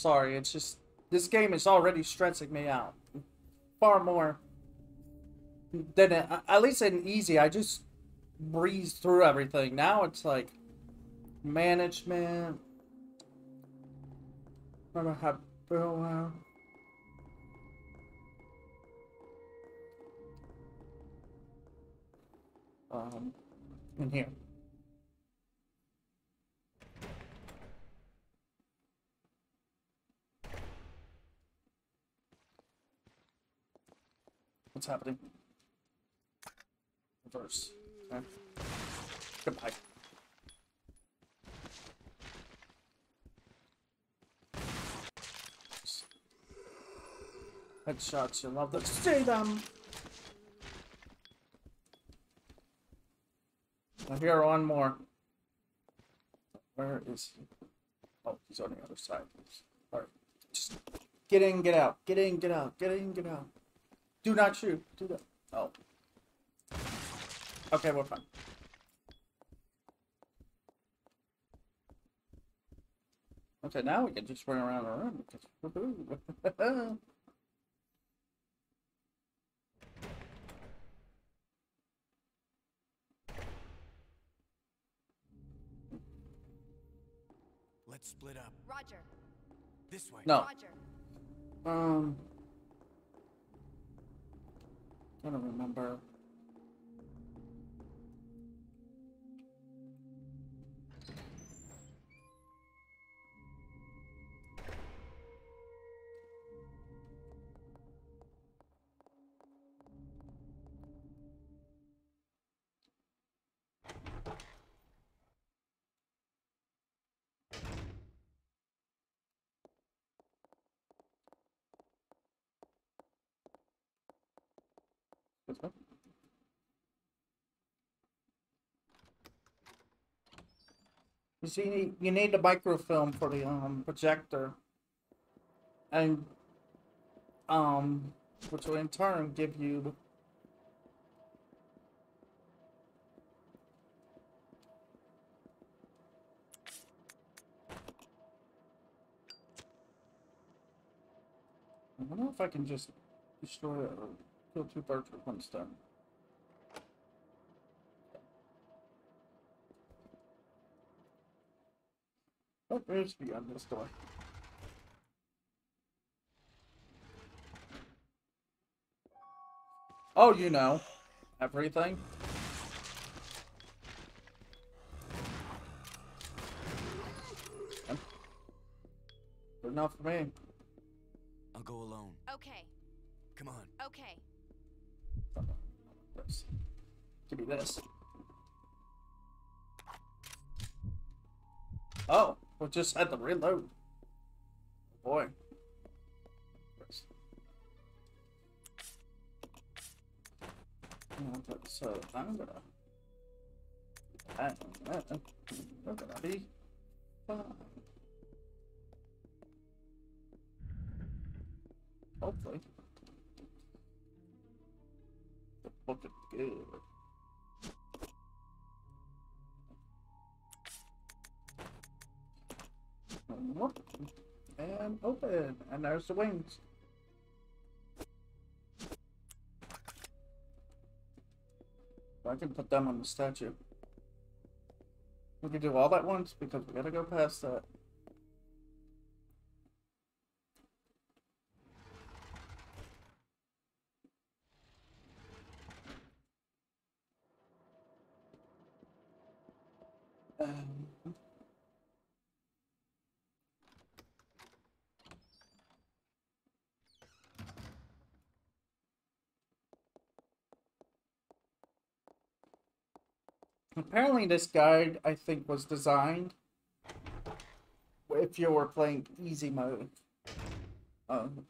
Sorry, it's just this game is already stressing me out. Far more than it, at least in easy. I just breeze through everything. Now it's like management. Don't have Bill. Um, in here. What's happening? Reverse. Okay. Goodbye. Headshots, you love to see them. I hear one more. Where is he? Oh, he's on the other side. Alright. Just get in, get out. Get in, get out. Get in, get out. Do not shoot. Do that. Oh. Okay, we're fine. Okay, now we can just run around the room. because- Let's split up. Roger. This way. No. Roger. Um. I don't remember. This one? You see, you need the microfilm for the um projector, and um, which will in turn give you I wonder if I can just destroy it kill two birds with one stone. Oh, there's beyond this door. Oh, you know, everything. Good enough for me. I'll go alone. Okay. Come on. Okay. This. Give me this. Oh, we just had to reload. Boy. Okay, So I'm gonna. I'm gonna be fine. Hopefully. Good. And open. And there's the wings. I can put them on the statue. We can do all that once because we gotta go past that. Um, Apparently, this guide I think was designed if you were playing easy mode. Um,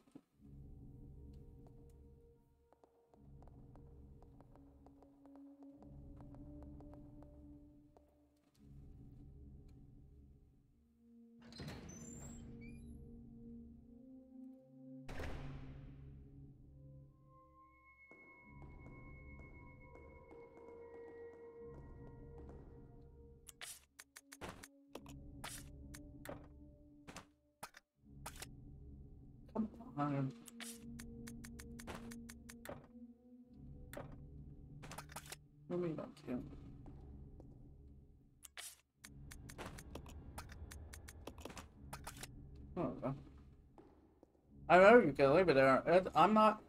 know you can leave it there. It, I'm not.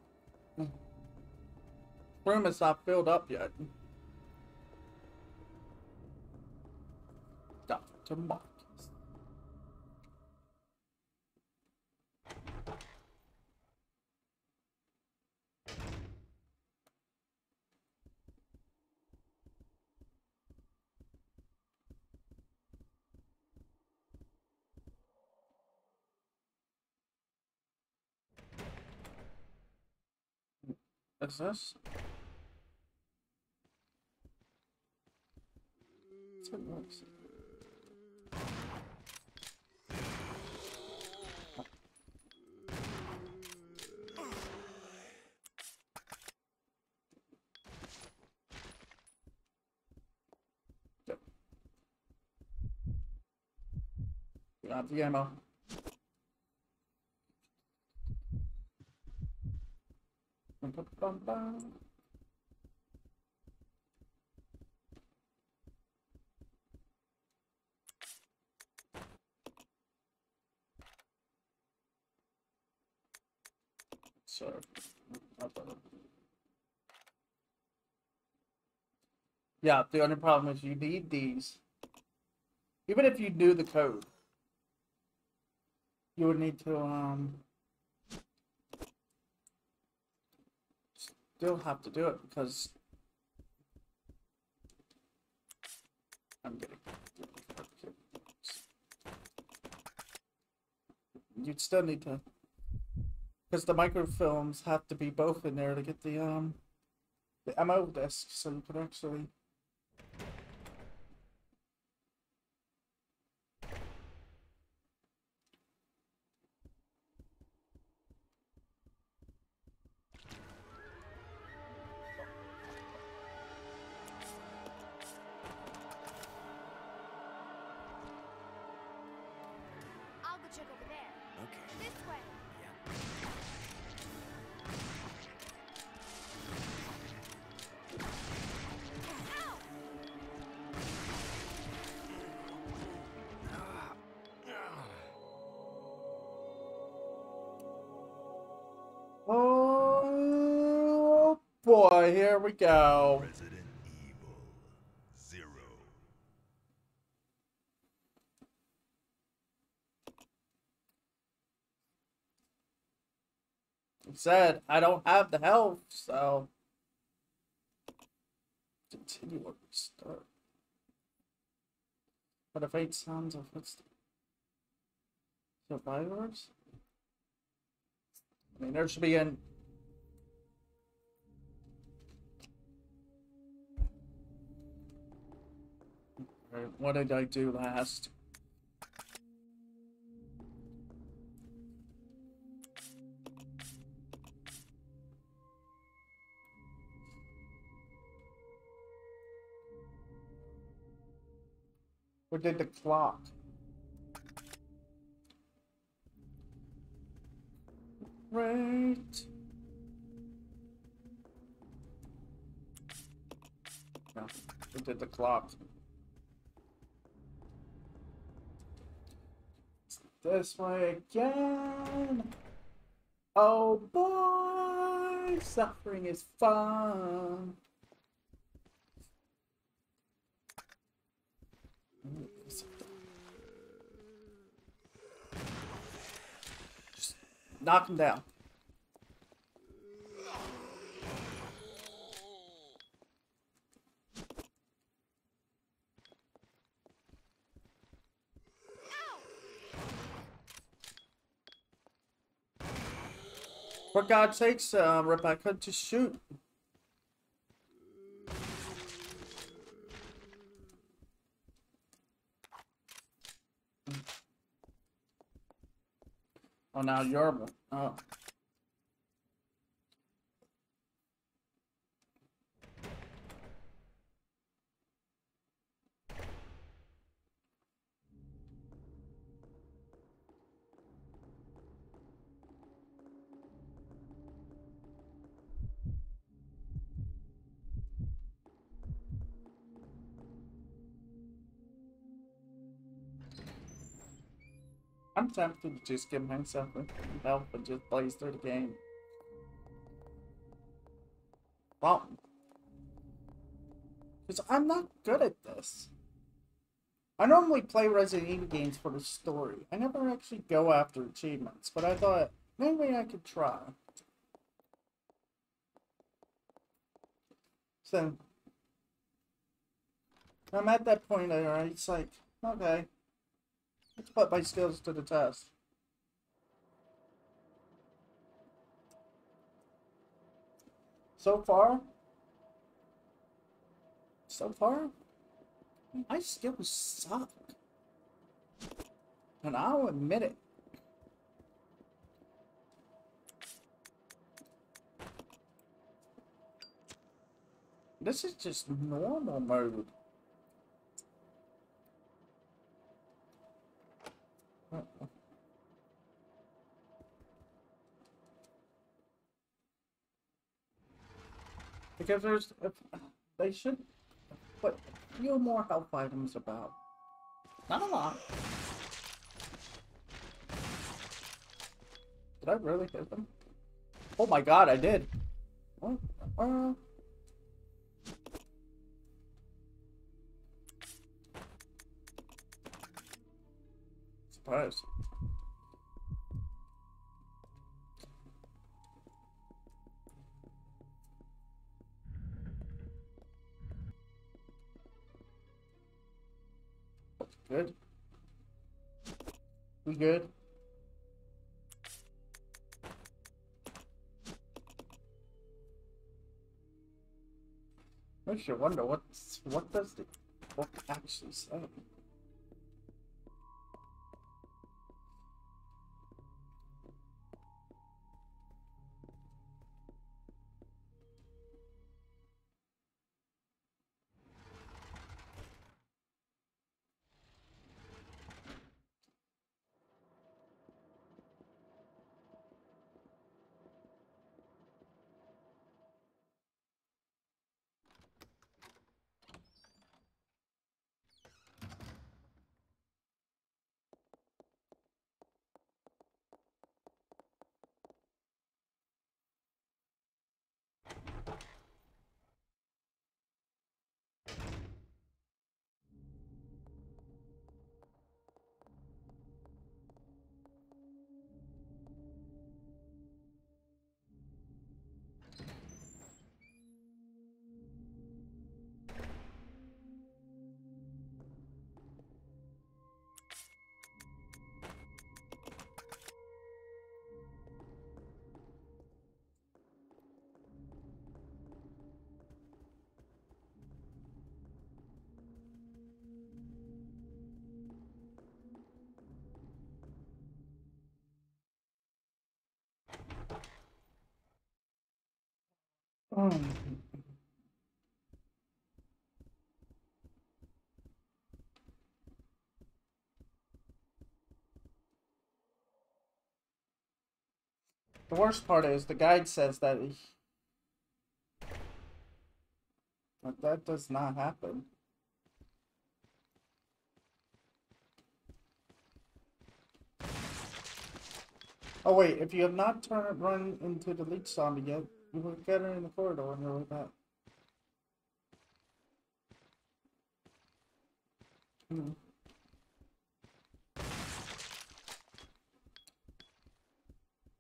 Room is not filled up yet. Dr. Marcus. What's this? Yep. The ammo. Bum, bum. So, yeah, the only problem is you need these. Even if you knew the code, you would need to, um, still have to do it because I'm getting. You'd still need to, because the microfilms have to be both in there to get the um the ammo disc, so you can actually. We go. Resident Evil Zero. It said I don't have the health, so continue or restart. But if eight sounds of what's the survivors? I mean, there should be an. What did I do last? What did the clock? Right. No, we did the clock. This way again. Oh boy, suffering is fun. Just knock him down. For God's sakes, uh, Rebecca, just shoot. Oh, now you're. Oh. I'm tempted to just give myself a help and just blaze through the game. Well, because I'm not good at this. I normally play Resident Evil games for the story. I never actually go after achievements, but I thought maybe I could try. So, I'm at that point where it's like, okay, let's put my skills to the test. So far, so far, my skills suck. And I'll admit it. This is just normal mode. Because there's, they should put a few more health items about. Not a lot. Did I really hit them? Oh my god, I did. Uh, surprise. Good. We good? Makes you wonder what's what does the book actually say? Mm. The worst part is the guide says that he, but that does not happen. Oh wait, if you have not turned run into the leech zombie yet, you will get her in the corridor your way back. Hmm.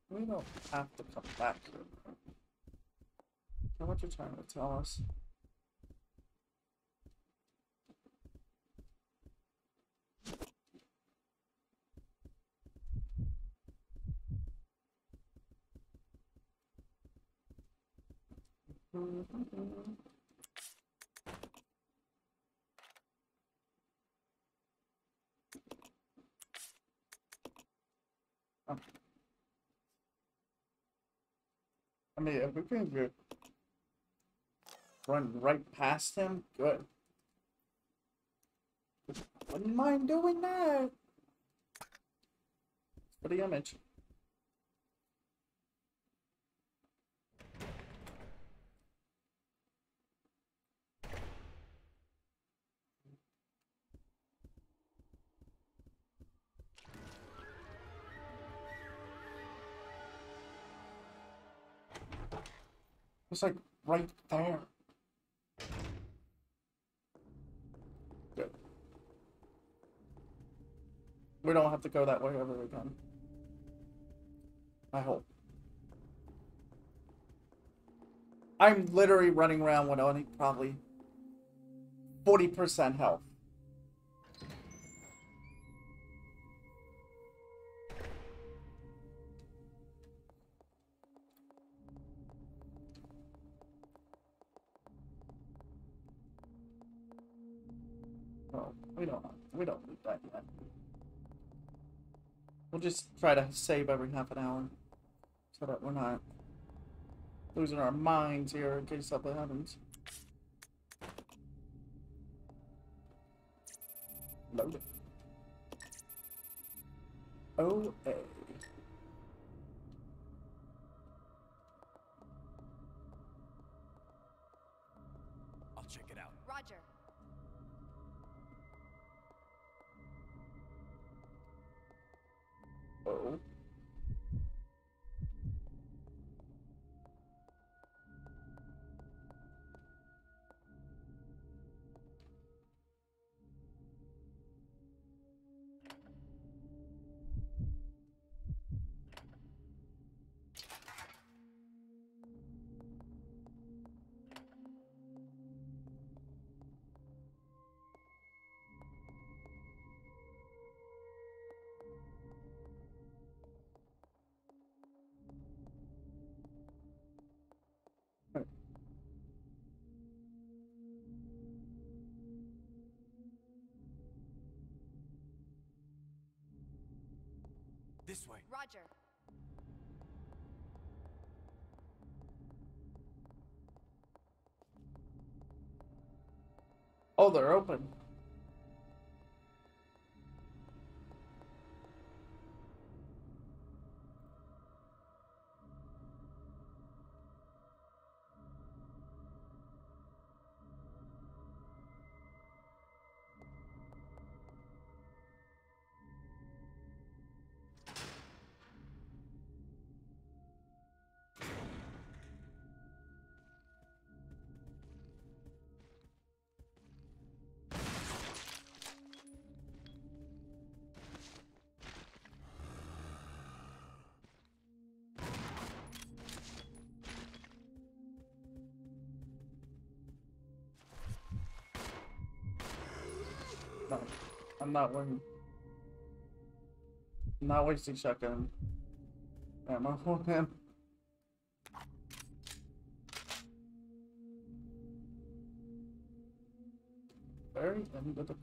We don't have to come back here. Okay, what you trying to tell us? I mean, if we can run right past him, good. Wouldn't mind doing that. For the image. It's like right there. We don't have to go that way ever again. I hope. I'm literally running around with only probably 40% health. No, we don't. We don't need that yet. We'll just try to save every half an hour, so that we're not losing our minds here in case something happens. Load it. Oh, eh. This way. Roger. Oh, they're open. I'm not. I'm not wasting shotgun ammo on him. Very end of the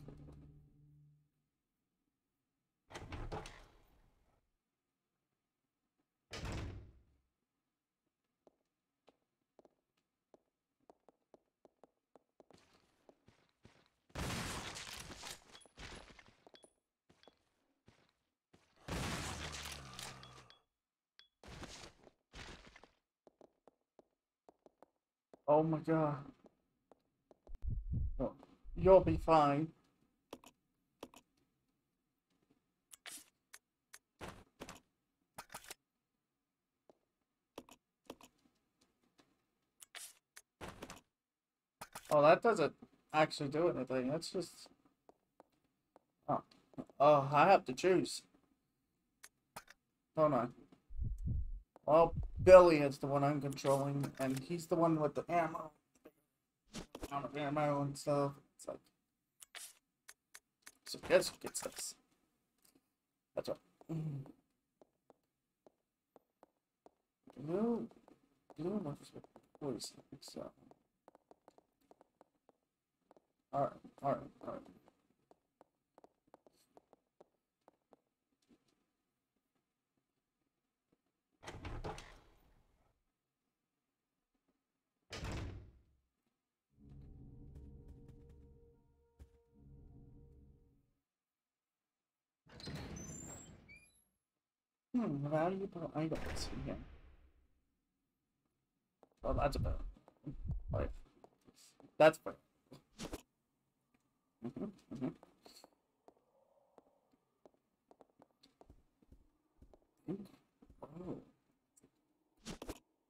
Oh my god. Oh, you'll be fine. Oh, that doesn't actually do anything. That's just... Oh, oh I have to choose. Hold on. Well, Billy is the one I'm controlling, and he's the one with the ammo. Amount of ammo and stuff. It's like. So guess who gets this? That's right. No, not just voice. So. Alright, alright, alright. Hmm, valuable items in here. Oh, that's a bit. Right. That's fair. Mhm, mhm. Oh.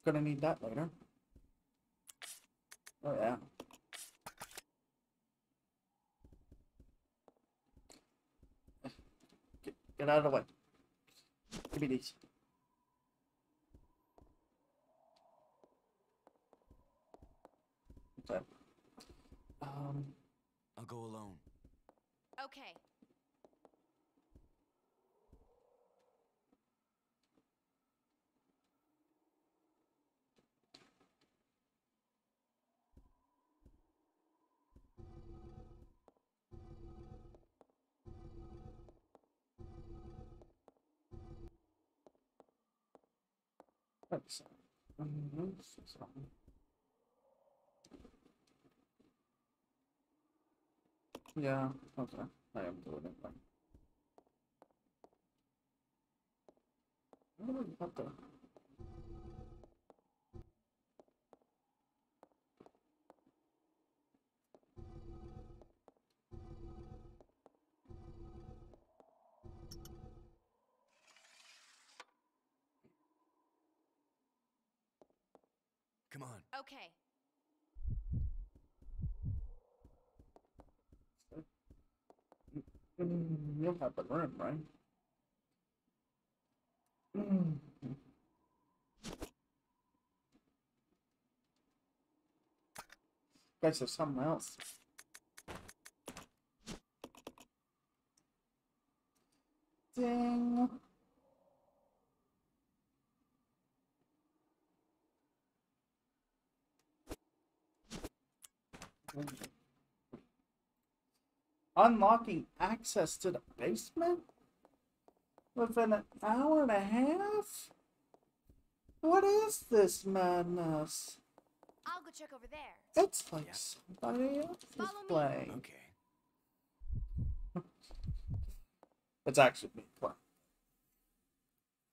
Gonna need that later. Oh yeah. Get, get out of the way. Give me. Okay. Um, I'll go alone. Okay. Thanks. Mhm, so- Yeah, okay. I am Okay. You'll have the room, right? Guys, there's something else. Ding. Unlocking access to the basement? Within an hour and a half? What is this madness? I'll go check over there. It's like Yeah. somebody else is Follow me. playing. Okay. It's actually me playing.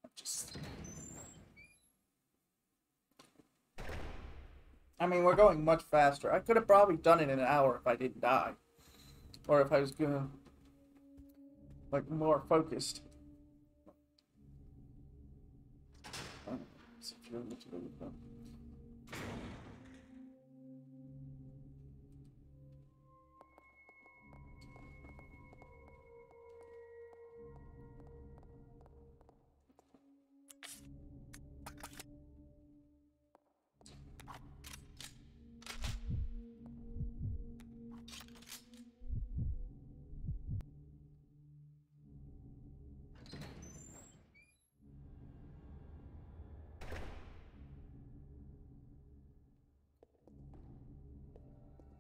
I Just. I mean, we're going much faster. I could have probably done it in an hour if I didn't die. Or if I was gonna. Like, more focused.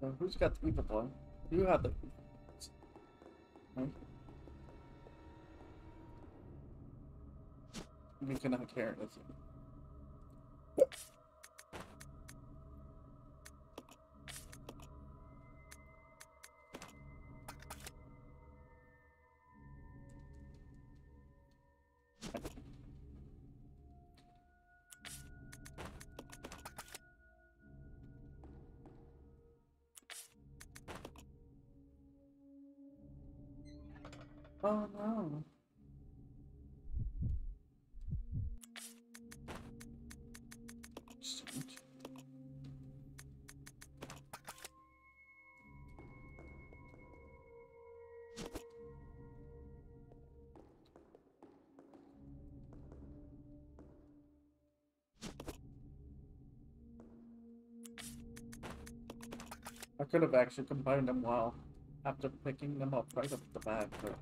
Uh, who's got the evil boy? You have the. Right? We cannot carry this. Oh no. I could have actually combined them well after picking them up right off the bat, but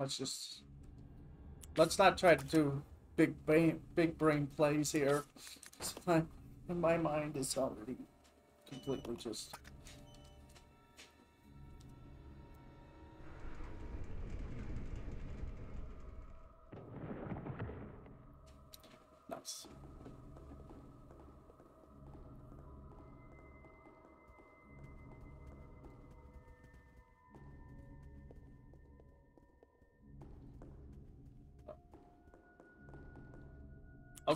let's just let's not try to do big brain big brain plays here. My, my mind is already completely just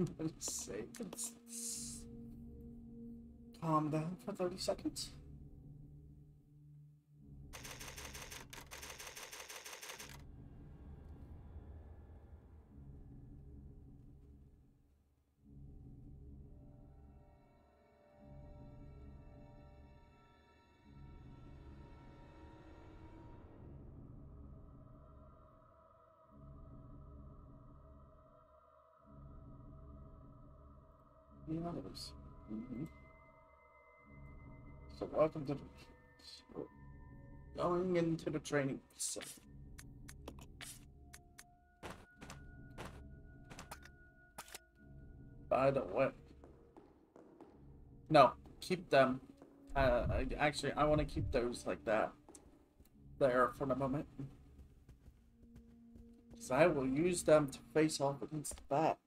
It's- it's- Calm down for 30 seconds. The others. Mhm. So welcome to the going into the training facility. By the way, no, keep them. Uh, I, actually, I want to keep those like that there for the moment. Because I will use them to face off against the bat.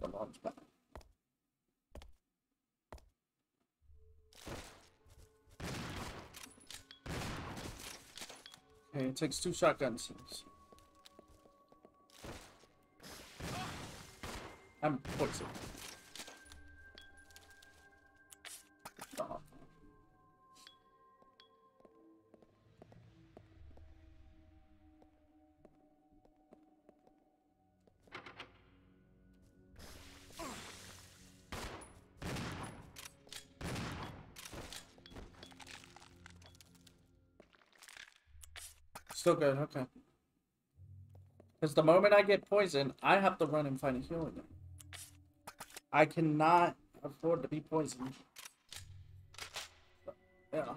The launch pad. Okay, it takes two shotguns. I'm poisoned. Good, okay. Because the moment I get poisoned, I have to run and find a healing. I cannot afford to be poisoned. Yeah.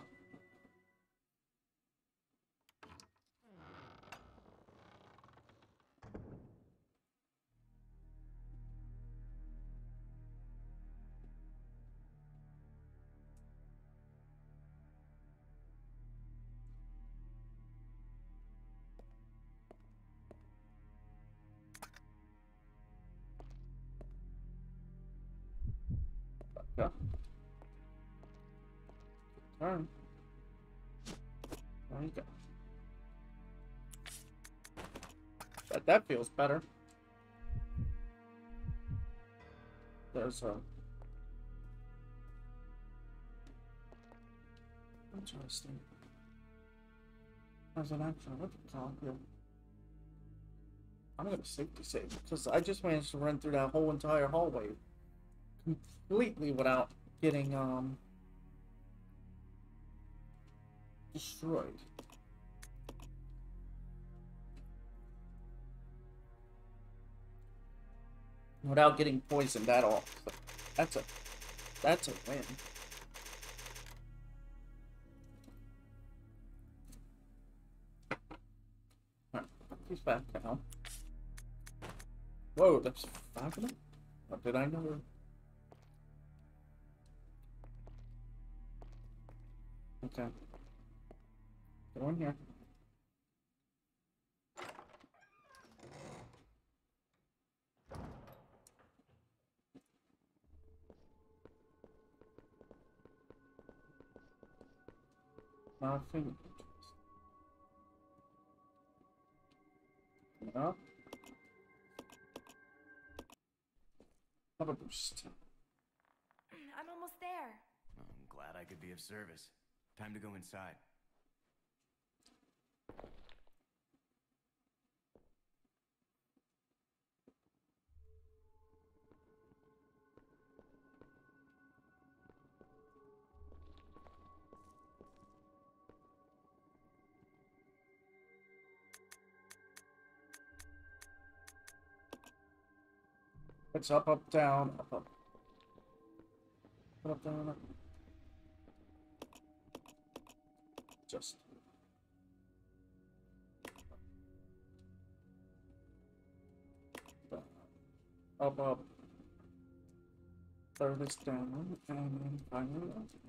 Yeah. Turn. There you go. That, that feels better. There's a... Interesting. There's an actual it here. I'm gonna safety save because I just managed to run through that whole entire hallway completely without getting um destroyed. Without getting poisoned at all. That's a that's a win. He's back now. Whoa, that's five of them? Or did I know? Okay. Go in here. Nothing. No. Have a boost. I'm almost there. I'm glad I could be of service. Time to go inside. It's up, up, down, up, up. Up, down, up. Just. Up, up. This down, and then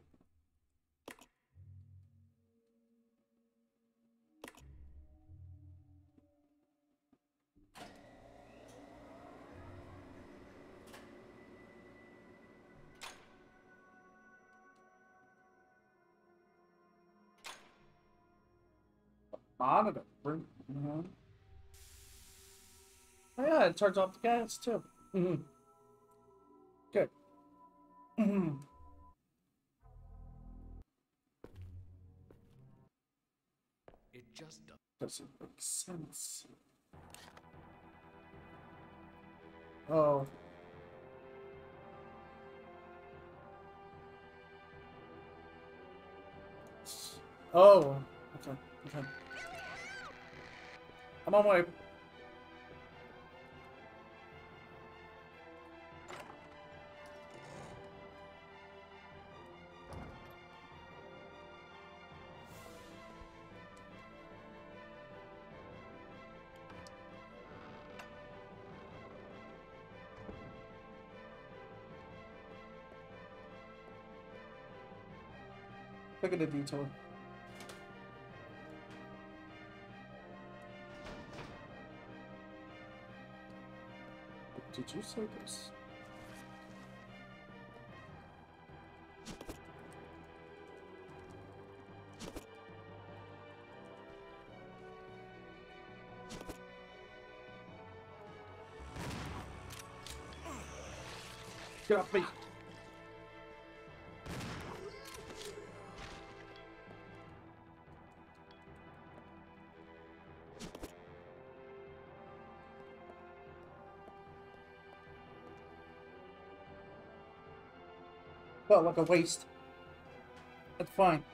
Monitor. You know. Oh yeah, it turns off the gas too. Mm-hmm. Good. Mm-hmm. It just. Doesn't make sense. Oh. Oh. Okay. Okay. I'm on my way. Look at the detail. Did you say this? Get off me! Felt like a waste. That's fine.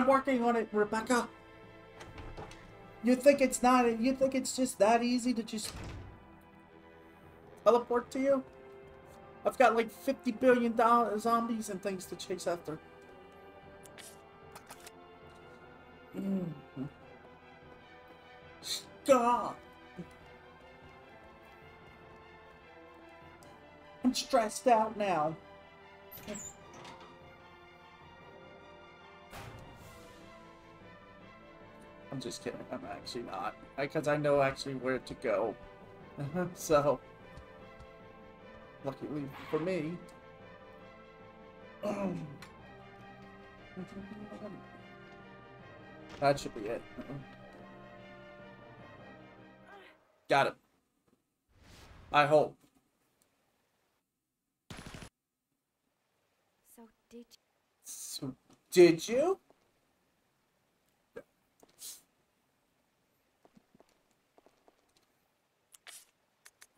I'm working on it, Rebecca. You think it's not, you think it's just that easy to just teleport to you? I've got like 50 billion zombies and things to chase after. Mm. Stop! I'm stressed out now. I'm just kidding. I'm actually not. Because I know actually where to go. so, luckily for me. that should be it. Mm-hmm. Got it. I hope. So did you... So, did you?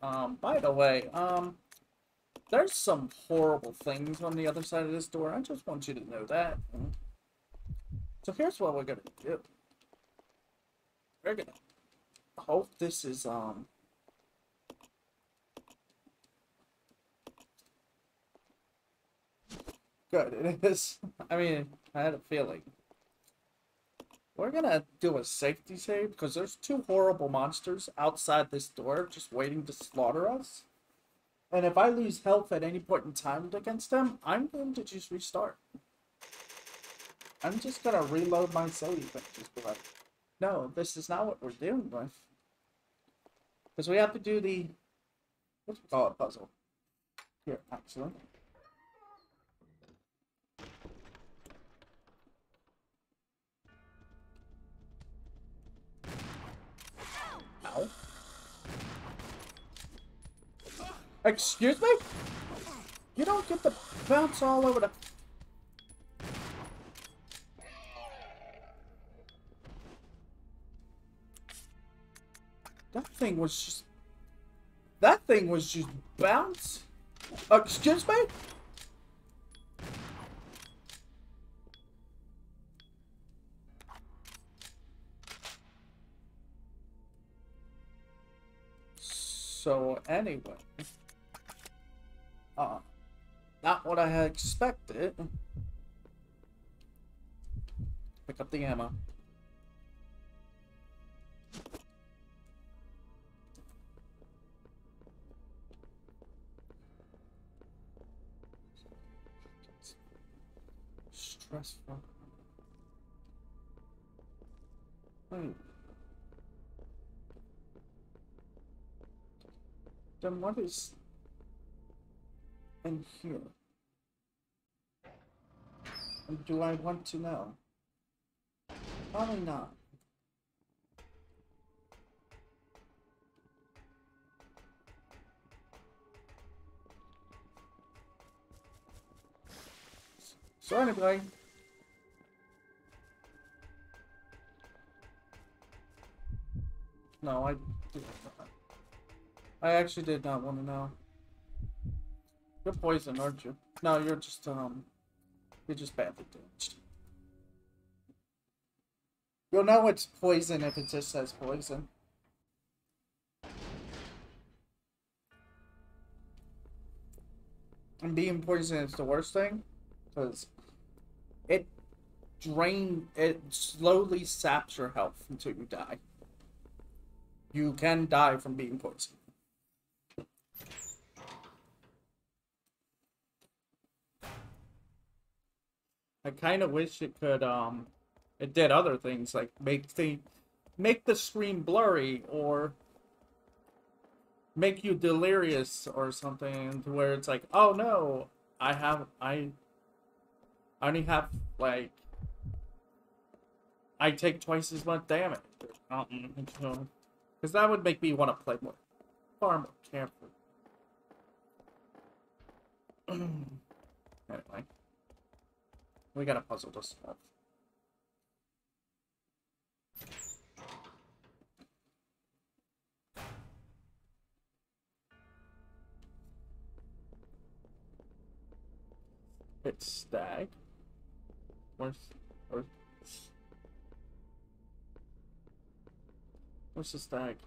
Um, by the way, um, there's some horrible things on the other side of this door. I just want you to know that. So here's what we're gonna do. We're gonna hope this is, um, good. It is. I mean, I had a feeling. We're gonna do a safety save because there's two horrible monsters outside this door just waiting to slaughter us. And if I lose health at any point in time against them, I'm going to just restart. I'm just gonna reload my save and just be like, no, this is not what we're dealing with. Because we have to do the, what's we call it, puzzle. Here, actually. Excuse me? You don't get to bounce all over the... That thing was just... That thing was just bounce? Excuse me? So anyway uh, not what I had expected. Pick up the ammo. Stressful. Hmm. Then what is in here? And do I want to know? Probably not. So anyway, no, I did not. I actually did not want to know. You're poison, aren't you? No, you're just um, you're just badly damaged. You'll know it's poison if it just says poison. And being poison is the worst thing, because it drain it slowly saps your health until you die. You can die from being poisoned. I kind of wish it could um it did other things like make the make the screen blurry or make you delirious or something to where it's like, "Oh no, I have I I only have like I take twice as much damage." So cuz that would make me want to play more far more careful. anyway. We got a puzzle to solve. It's stag. Where's where's Where's the stag?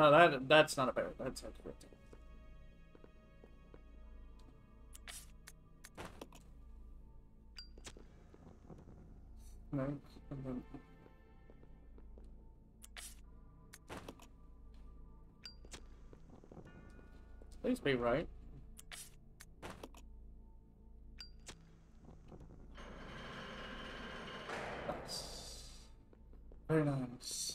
No, that that's not a bear. That's a bear. No, Please be right. Very nice.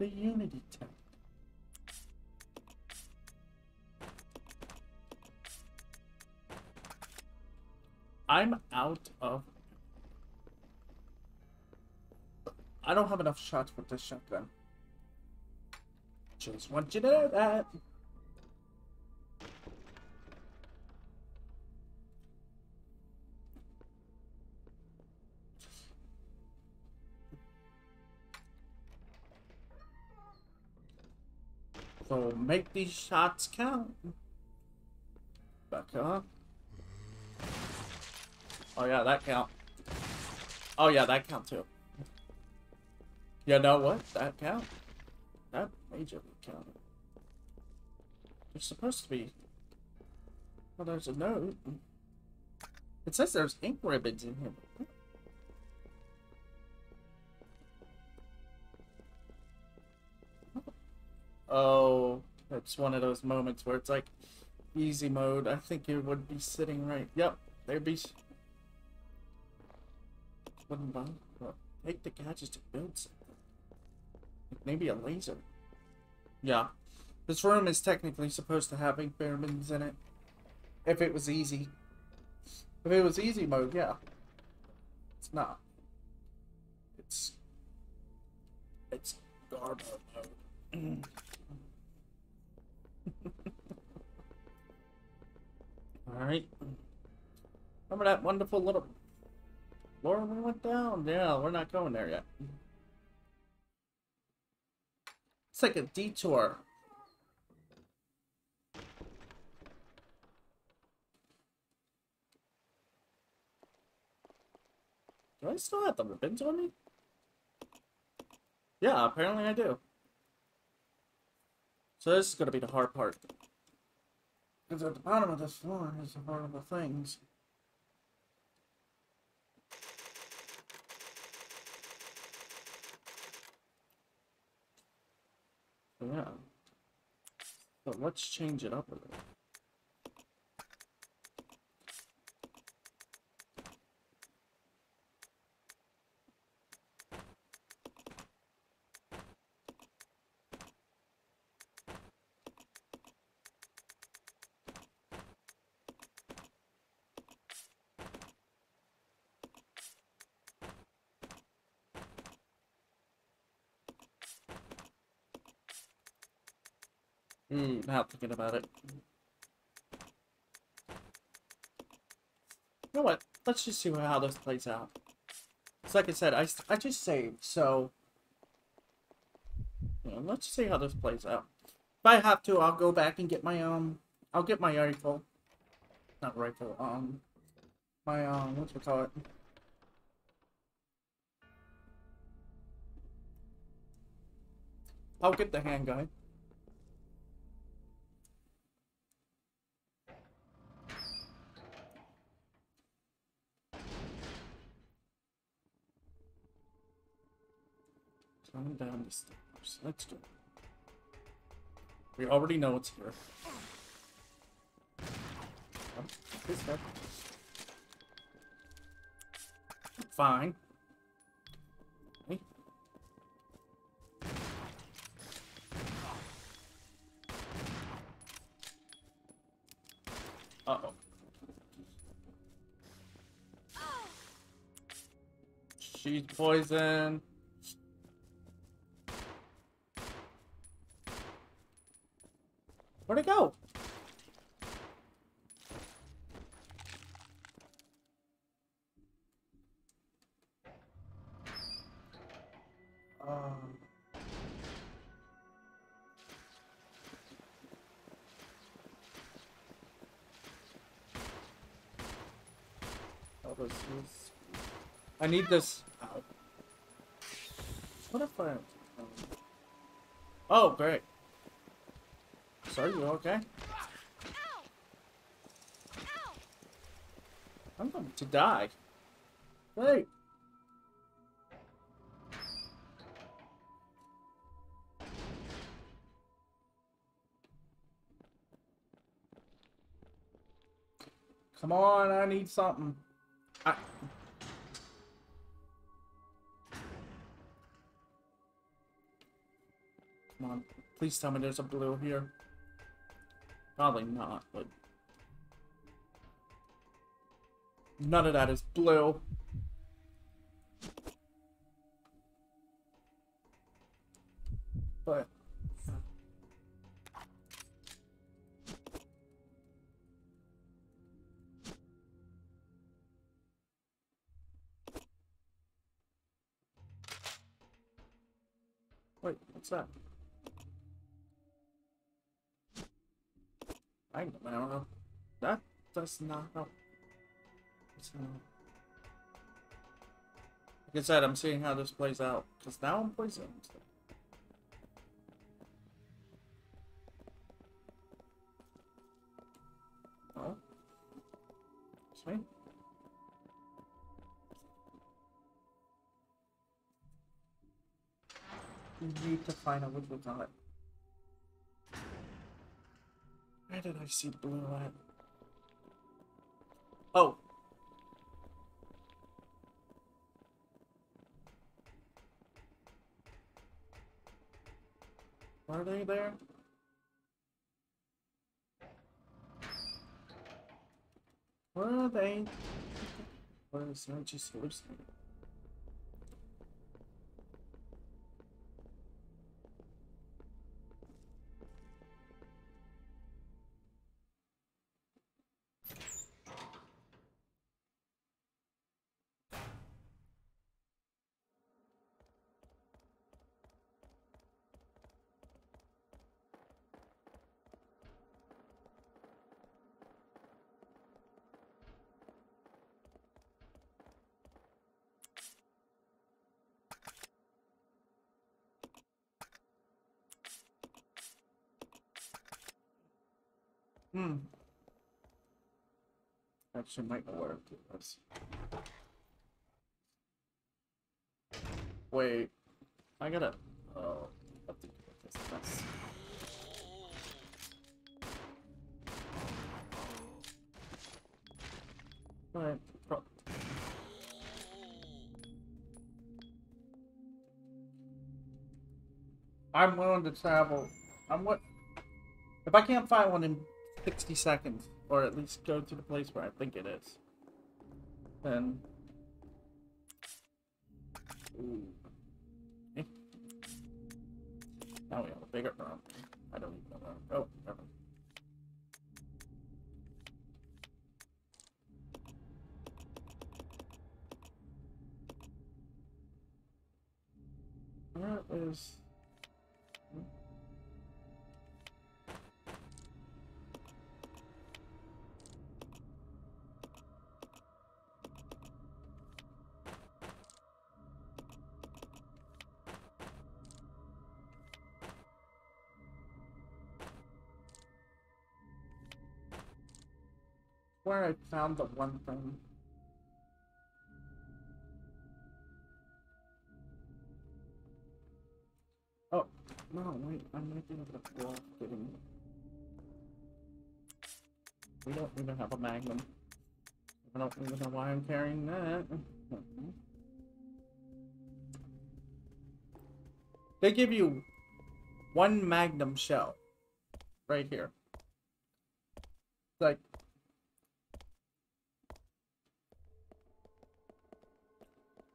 The Unity Tech. I'm out of. I don't have enough shots for this shotgun. Just want you to know that. So make these shots count. Back up. Oh yeah, that count. Oh yeah, that count too. You know what? That count. That majorly counted. There's supposed to be. Well, there's a note. It says there's ink ribbons in here. Oh, it's one of those moments where it's like easy mode. I think it would be sitting right. Yep, there'd be. Wouldn't. Well, take the gadgets to build something. Maybe a laser. Yeah, this room is technically supposed to have experiments in it. If it was easy. If it was easy mode, yeah. It's not. It's. It's garbo mode. Alright. Remember that wonderful little floor we went down? Yeah, we're not going there yet. It's like a detour. Do I still have the ribbons on me? Yeah, apparently I do. So this is gonna be the hard part. Because at the bottom of this floor is the things. Yeah. But let's change it up a little. Thinking about it. You know what? Let's just see how this plays out. It's like I said, I, I just saved, so... Yeah, let's see how this plays out. If I have to, I'll go back and get my, um... I'll get my rifle. Not rifle, um... My, um, what's it call it? I'll get the handgun. The. Let's do it. We already know it's here. Oh, this. Fine. Uh-oh. She's poisoned. Where'd it go? Um. I need this. What if I? Oh, great. Sorry, you okay? I'm going to die. Hey. Come on, I need something. I... Come on, please tell me there's a blue here. Probably not, but... None of that is blue. But... Wait, what's that? I don't know. That does not help. So, like I said, I'm seeing how this plays out. Because now I'm poisoned. Oh. Sweet. You need to find out which one's on it. Why did I see blue at? Oh. Are they there? Where are they? Where is energy source? Hmm. Actually, might work. Let's Wait. I gotta. Oh. What to with this mess? Alright. Pro I'm willing to travel. I'm what? If I can't find one in 60 seconds, or at least go to the place where I think it is, then. Eh. Now we have a bigger problem. I don't even know. Oh, never. Where is. Where I found the one thing. Oh, no, wait, I might be able to pull off getting. We don't even have a magnum. I don't even know why I'm carrying that. They give you one magnum shell right here. Like,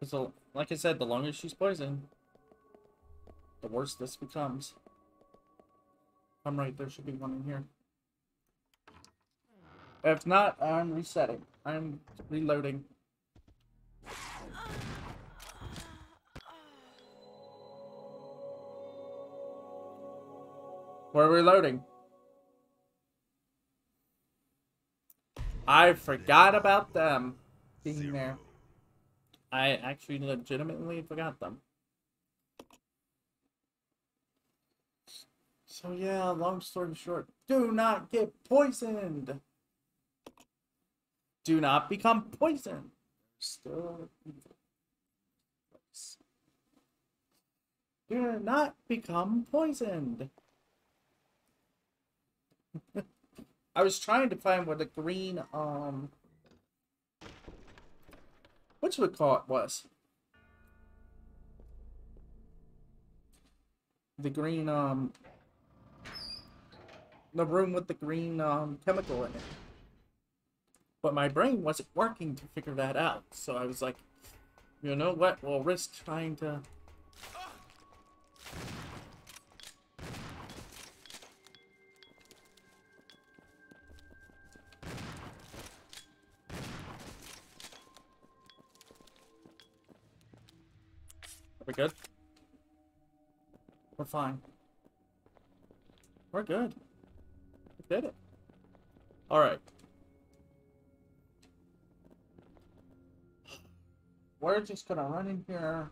so, like I said, the longer she's poisoned, the worse this becomes. I'm right, there should be one in here. If not, I'm resetting. I'm reloading. We're reloading. I forgot about them being there. I actually legitimately forgot them. So yeah, long story short, do not get poisoned. Do not become poisoned. Still Do not become poisoned. I was trying to find where the green um which we call it was. The green um the room with the green um chemical in it. But my brain wasn't working to figure that out. So I was like, you know what? We'll risk trying to good? We're fine. We're good. We did it. Alright. We're just gonna run in here.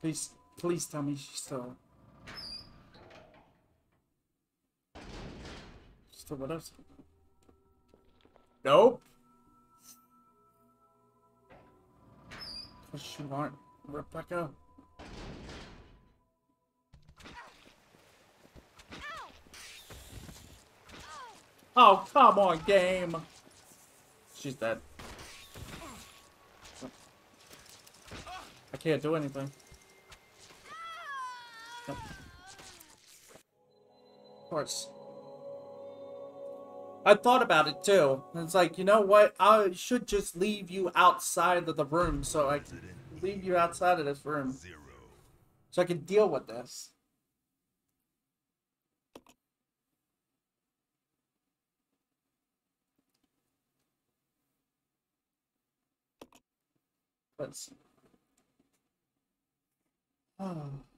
Please, please tell me she's still... Still with us? Nope! What you want, Rebecca? Oh, come on, game! She's dead. I can't do anything. Of course. I thought about it too. It's like, you know what? I should just leave you outside of the room so I can leave you outside of this room so I can deal with this. Let's. Oh.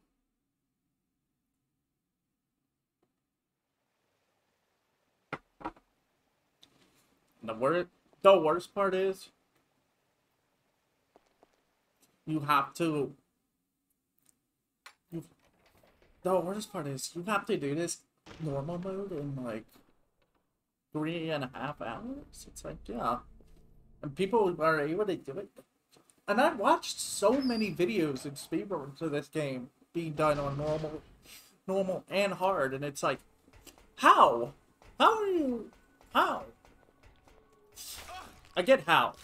The wor the worst part is you have to you the worst part is you have to do this normal mode in like three and a half hours. It's like yeah. And people are able to do it. And I've watched so many videos and speedruns of this game being done on normal normal and hard and it's like how? How are you how? I get how.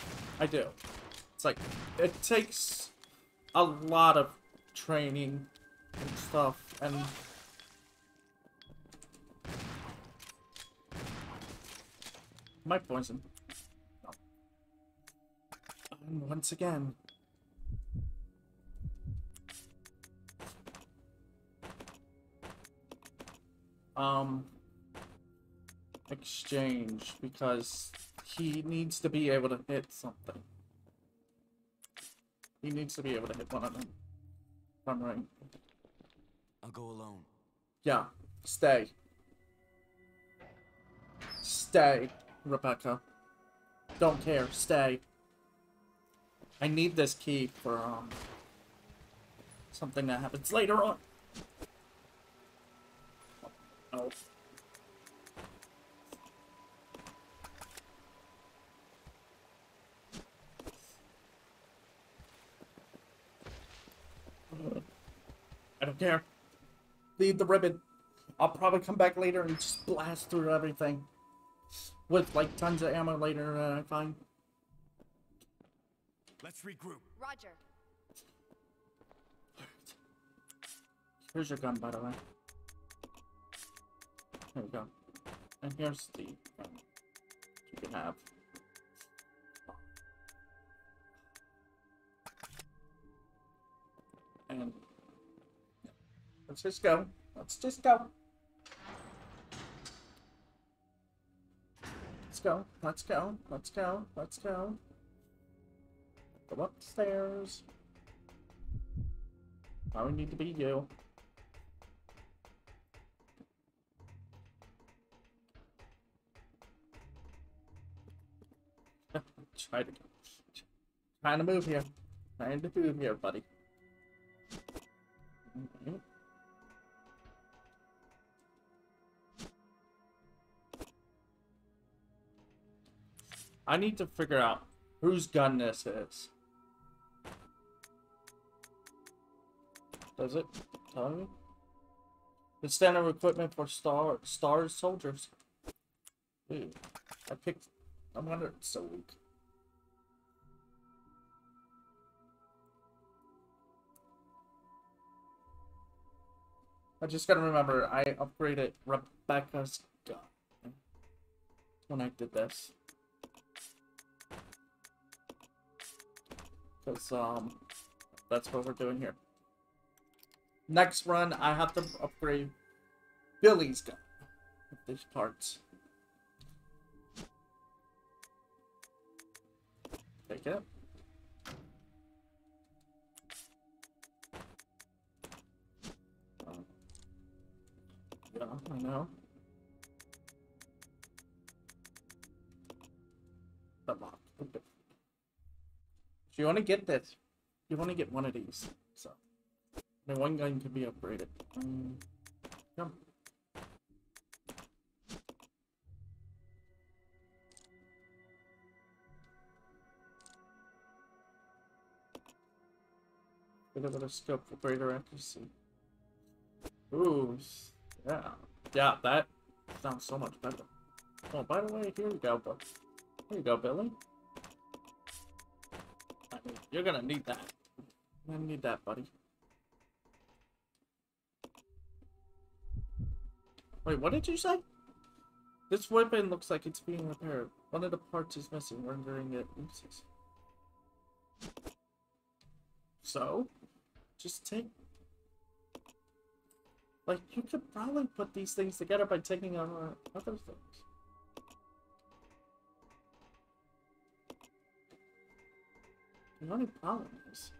I do. It's like, it takes a lot of training and stuff, and... My poison. And once again... Um... Exchange, because he needs to be able to hit something. He needs to be able to hit one of them. I'm right. I'll go alone. Yeah. Stay. Stay, Rebecca. Don't care. Stay. I need this key for, um... Something that happens later on. Oh. I don't care. Leave the ribbon. I'll probably come back later and just blast through everything. With like tons of ammo later uh, that I find. Let's regroup. Roger. Here's your gun, by the way. There we go. And here's the gun you can have. And let's just go. Let's just go. Let's go. Let's go. Let's go. Let's go. Go upstairs. Probably need to be you. Try to trying to move here. Trying to move here, buddy. Mhm. I need to figure out whose gun this is. Does it tell me? The standard equipment for star stars soldiers. Ooh, I picked. I wonder it's so weak. I just gotta remember I upgraded Rebecca's gun when I did this. Because, um, that's what we're doing here. Next run, I have to upgrade Billy's gun with these parts. Take it. Yeah, I know. The lock. You want to get this, you want to get one of these. So, I mean, one gun can be upgraded. Um, jump. Bit of a scope for greater accuracy. Ooh, yeah, yeah, that sounds so much better. Oh, by the way, here you go, bud. Here you go, Billy. I you're gonna need that. You're gonna need that, buddy. Wait, what did you say? This weapon looks like it's being repaired. One of the parts is missing, rendering it useless. So, just take. Like, you could probably put these things together by taking on uh, other things. The only problem is,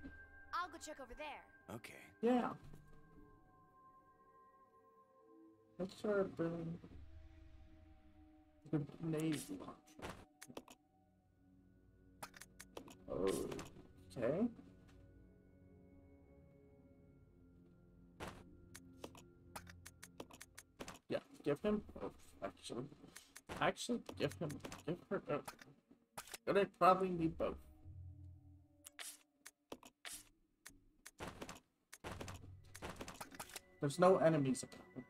I'll go check over there. Okay. yeah. Make sure to bring the grenade launcher. Okay. Yeah, give him both, actually. Actually, give him, give her both. Gonna probably need both. There's no enemies about.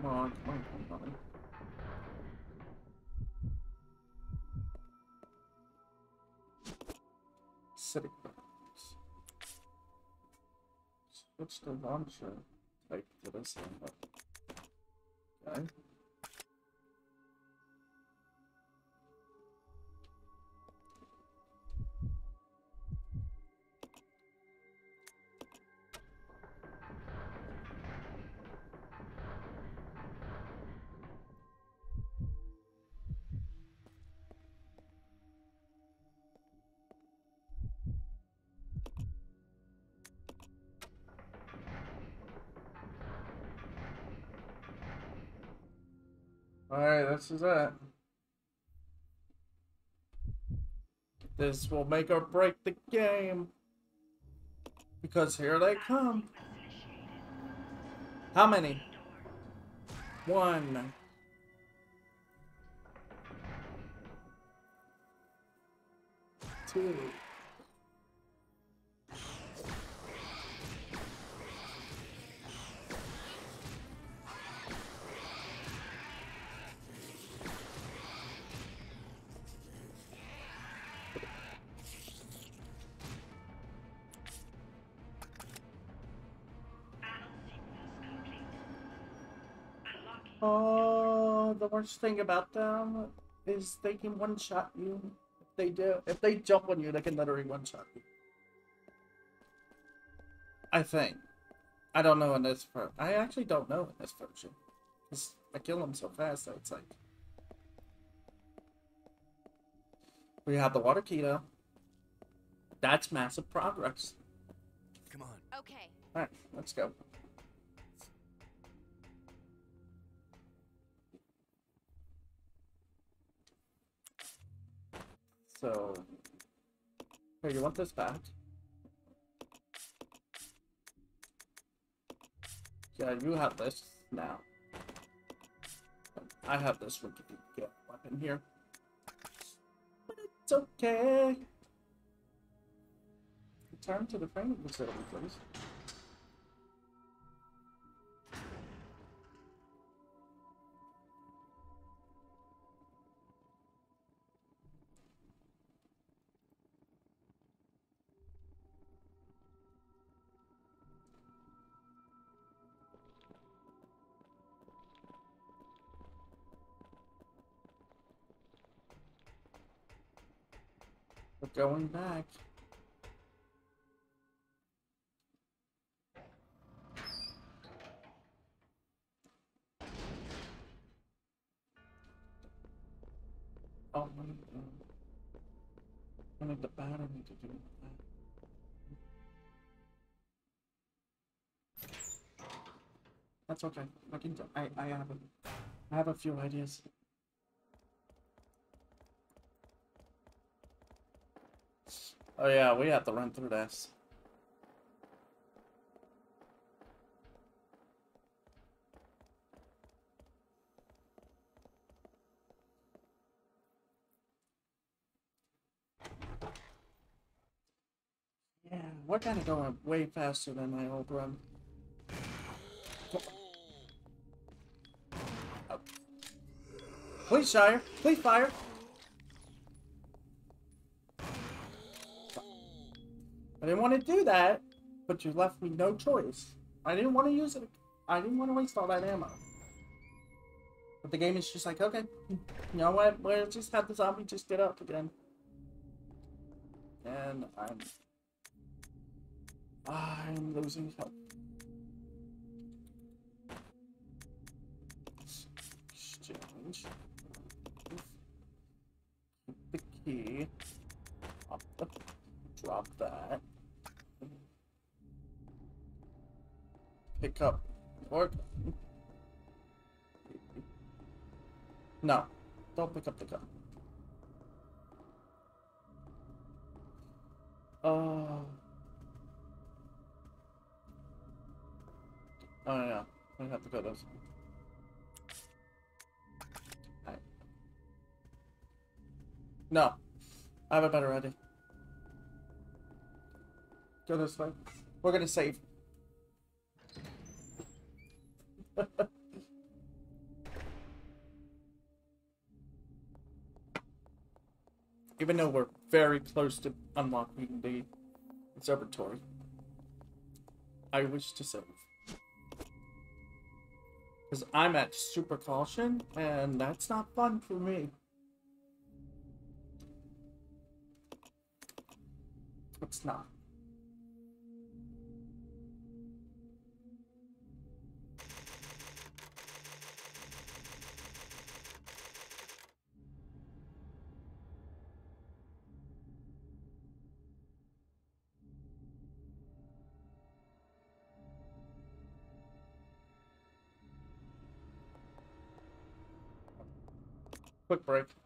Come on, come on, come on. The launcher type to this one. Okay. This is it. This will make or break the game. Because here they come. How many? One. Two. Worst thing about them is they can one shot you. If they do, if they jump on you, they can literally one shot you. I think. I don't know in this ver- I actually don't know in this version. Cause I kill them so fast that it's like. We have the water key though. That's massive progress. Come on. Okay. Alright, let's go. So, hey, you want this back? Yeah, you have this now. I have this with the get weapon here. But it's okay. Return to the training facility, please. going back. Oh, one of the, one of the battery to do that. That's okay. I can. I I have a, I have a few ideas. Oh yeah, we have to run through this. Yeah, we're kind of going way faster than my old run. Please, Shire. Please fire. I didn't want to do that, but you left me no choice. I didn't want to use it. I didn't want to waste all that ammo. But the game is just like, okay, you know what? We'll just have the zombie just get up again. And I'm... I'm losing health. Exchange. Keep the key. Drop that. Pick up gun. No, don't pick up the gun. Oh. Oh yeah, I have to go this. No, I have a better idea. Go this way. We're gonna save. Even though we're very close to unlocking the observatory, I wish to save. Because I'm at super caution, and that's not fun for me. It's not. Quick break.